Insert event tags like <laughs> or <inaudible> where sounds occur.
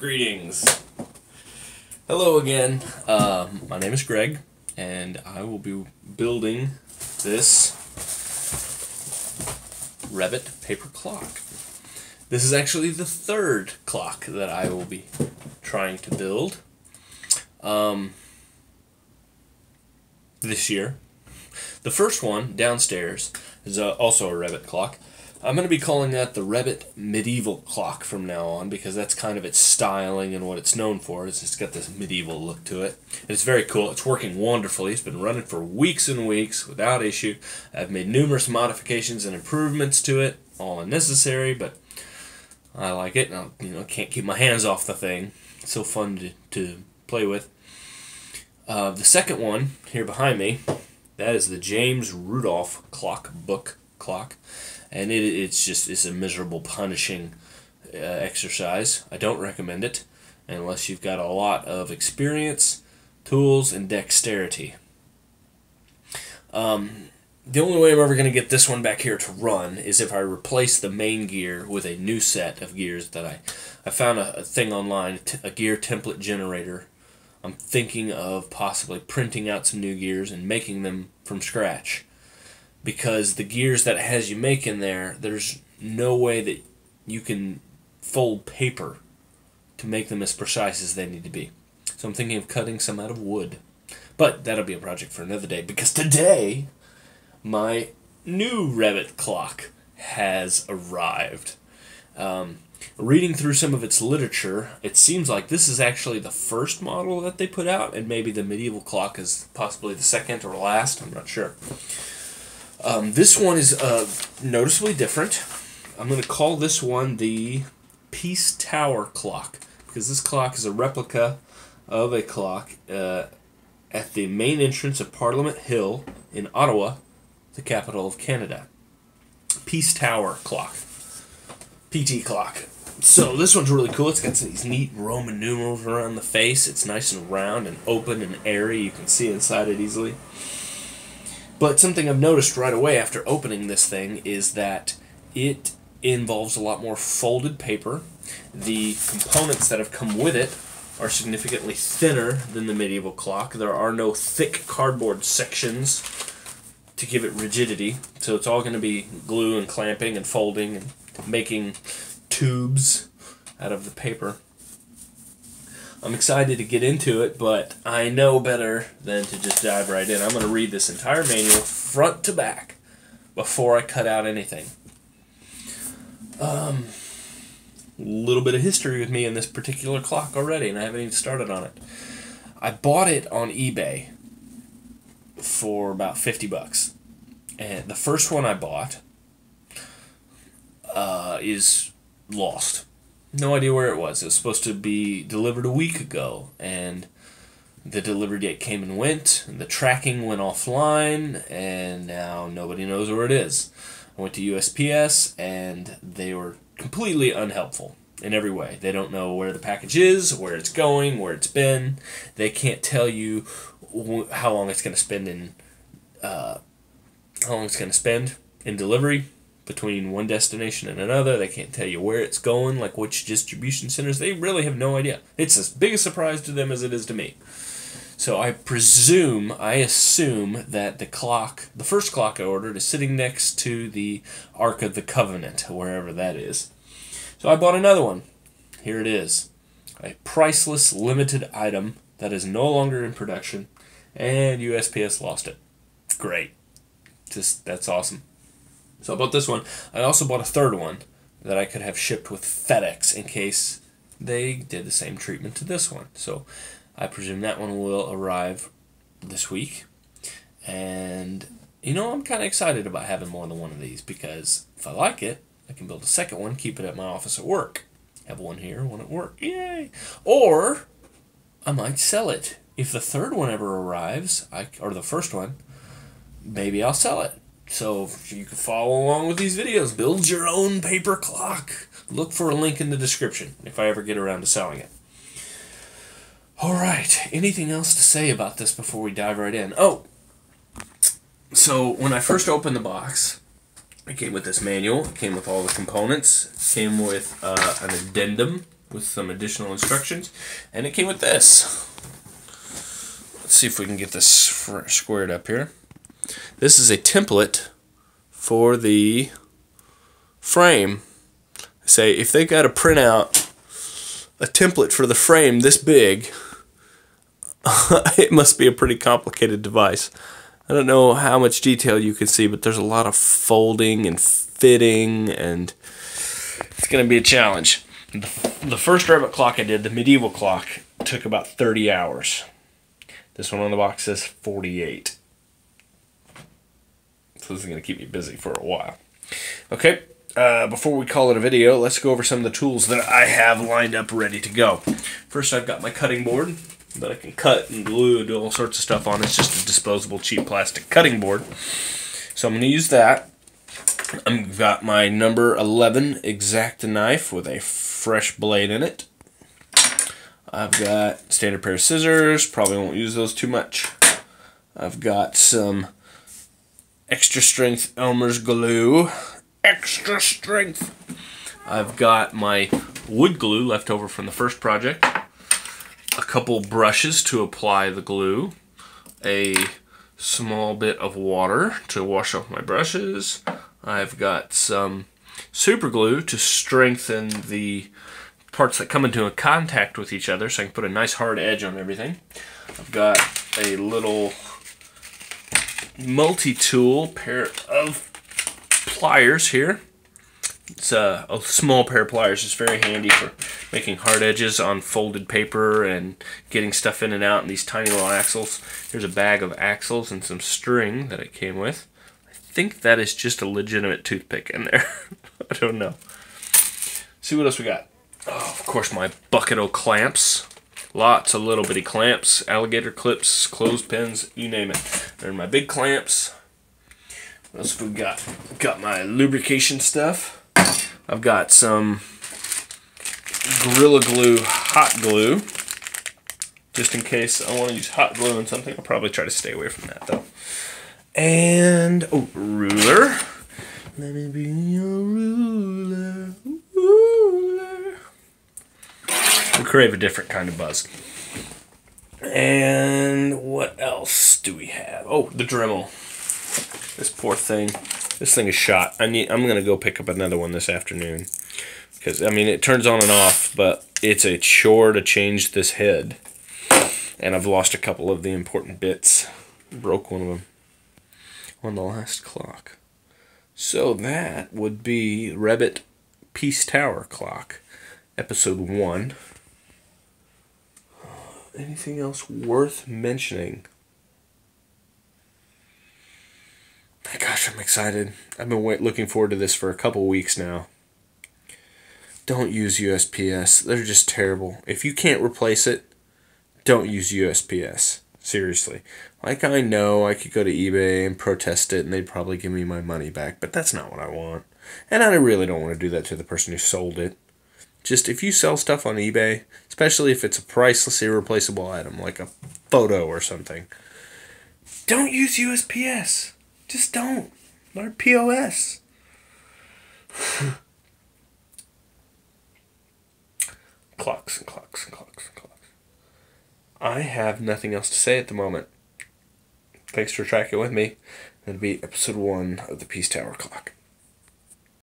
Greetings. Hello again. Uh, my name is Greg, and I will be building this Wrebbit paper clock. This is actually the third clock that I will be trying to build um, this year. The first one downstairs is also a Wrebbit clock. I'm going to be calling that the Wrebbit medieval clock from now on because that's kind of its styling and what it's known for. Is it's got this medieval look to it. And it's very cool. It's working wonderfully. It's been running for weeks and weeks without issue. I've made numerous modifications and improvements to it, all unnecessary, but I like it. I you know can't keep my hands off the thing. It's so fun to, to play with. Uh, the second one here behind me, that is the James Rudolph Clock Book clock and it, it's just it's a miserable, punishing uh, exercise. I don't recommend it unless you've got a lot of experience, tools, and dexterity. Um, the only way I'm ever going to get this one back here to run is if I replace the main gear with a new set of gears that I I found a, a thing online, a gear template generator. I'm thinking of possibly printing out some new gears and making them from scratch because the gears that it has you make in there, there's no way that you can fold paper to make them as precise as they need to be. So I'm thinking of cutting some out of wood. But that'll be a project for another day because today my new Wrebbit clock has arrived. Um, reading through some of its literature, it seems like this is actually the first model that they put out, and maybe the medieval clock is possibly the second or last. I'm not sure. Um, this one is uh, noticeably different. I'm going to call this one the Peace Tower clock because this clock is a replica of a clock uh, at the main entrance of Parliament Hill in Ottawa, the capital of Canada. Peace Tower clock. PT clock. So this one's really cool. It's got these neat Roman numerals around the face. It's nice and round and open and airy. You can see inside it easily. But something I've noticed right away after opening this thing is that it involves a lot more folded paper. The components that have come with it are significantly thinner than the medieval clock. There are no thick cardboard sections to give it rigidity. So it's all going to be glue and clamping and folding and making tubes out of the paper. I'm excited to get into it, but I know better than to just dive right in. I'm going to read this entire manual front to back before I cut out anything. Um, little bit of history with me in this particular clock already, and I haven't even started on it. I bought it on eBay for about 50 bucks. And the first one I bought uh, is lost no idea where it was. It was supposed to be delivered a week ago, and the delivery date came and went, and the tracking went offline, and now nobody knows where it is. I went to USPS, and they were completely unhelpful in every way. They don't know where the package is, where it's going, where it's been. They can't tell you how long it's going to spend in uh, how long it's going to spend in delivery between one destination and another. They can't tell you where it's going, like which distribution centers. They really have no idea. It's as big a surprise to them as it is to me. So I presume, I assume that the clock, the first clock I ordered, is sitting next to the Ark of the Covenant, wherever that is. So I bought another one. Here it is. A priceless limited item that is no longer in production, and USPS lost it. Great. Just, that's awesome. So I bought this one. I also bought a third one that I could have shipped with FedEx in case they did the same treatment to this one. So I presume that one will arrive this week. And you know, I'm kind of excited about having more than one of these because if I like it, I can build a second one, keep it at my office at work. Have one here, one at work. Yay! Or I might sell it. If the third one ever arrives, I, or the first one, maybe I'll sell it. So you can follow along with these videos. Build your own paper clock. Look for a link in the description if I ever get around to selling it. All right. Anything else to say about this before we dive right in? Oh, so when I first opened the box, it came with this manual. It came with all the components. It came with uh, an addendum with some additional instructions, and it came with this. Let's see if we can get this squared up here. This is a template for the frame. Say if they've got to print out a template for the frame this big, <laughs> it must be a pretty complicated device. I don't know how much detail you can see, but there's a lot of folding and fitting, and it's going to be a challenge. The first Wrebbit clock I did, the medieval clock, took about 30 hours. This one on the box says 48. So this is going to keep me busy for a while. Okay, uh, before we call it a video, let's go over some of the tools that I have lined up ready to go. First, I've got my cutting board that I can cut and glue and do all sorts of stuff on. It's just a disposable cheap plastic cutting board. So I'm going to use that. I've got my number 11 X-Acto knife with a fresh blade in it. I've got standard pair of scissors, probably won't use those too much. I've got some extra strength Elmer's glue, extra strength. I've got my wood glue left over from the first project a couple brushes to apply the glue, a small bit of water to wash off my brushes. I've got some super glue to strengthen the parts that come into contact with each other so I can put a nice hard edge on everything. I've got a little multi-tool pair of pliers here it's a, a, small pair of pliers. It's very handy for making hard edges on folded paper and getting stuff in and out in these tiny little axles. Here's a bag of axles and some string that it came with. I think that is just a legitimate toothpick in there. <laughs> I don't know. See what else we got. Oh, of course, my bucket of clamps. Lots of little bitty clamps, alligator clips, clothespins, you name it. They're my big clamps. What else we got? Got my lubrication stuff. I've got some Gorilla Glue hot glue. Just in case I want to use hot glue on something. I'll probably try to stay away from that though. And, oh, ruler. Let me be your ruler. ruler. We crave a different kind of buzz. And do we have? Oh, the Dremel. This poor thing. This thing is shot. I need. I'm gonna go pick up another one this afternoon because I mean it turns on and off, but it's a chore to change this head, and I've lost a couple of the important bits. Broke one of them on the last clock. So that would be Wrebbit Peace Tower clock, episode one. Uh, anything else worth mentioning? Gosh, I'm excited. I've been wait, looking forward to this for a couple weeks now. Don't use USPS. They're just terrible. If you can't replace it, don't use USPS. Seriously. Like, I know I could go to eBay and protest it and they'd probably give me my money back, but that's not what I want. And I really don't want to do that to the person who sold it. Just if you sell stuff on eBay, especially if it's a priceless, irreplaceable item, like a photo or something, don't use USPS. Just don't. Learn POS. <sighs> clocks and clocks and clocks and clocks. I have nothing else to say at the moment. Thanks for tracking with me. That'll be episode one of the Peace Tower Clock.